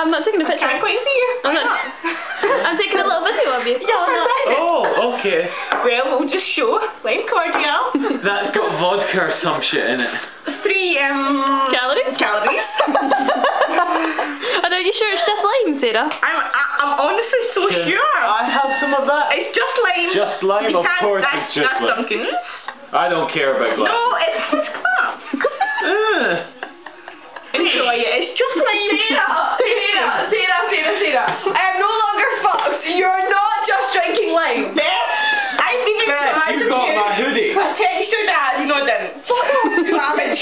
I'm not taking a picture. I can't quite see you. I'm not. I'm taking a little video of you. Yeah, I'm not. Oh, okay. Well, we'll just show lime cordial. That's got vodka or some shit in it. Three um Calories? calories. Are you sure it's just lime, Sarah? I'm I- I'm honestly so Can sure. I have some of that? It's just lime. Just lime, You of can't- course that's, it's just that's lime. Duncan's. I don't care about glass. No, it's his crap. Ugh. Enjoy it. It's just lime. Sarah, I am no longer fucked. You're not just drinking wine. Beth, I you got my hoodie. Potential dad, you know, then. Fuck off, you haven't.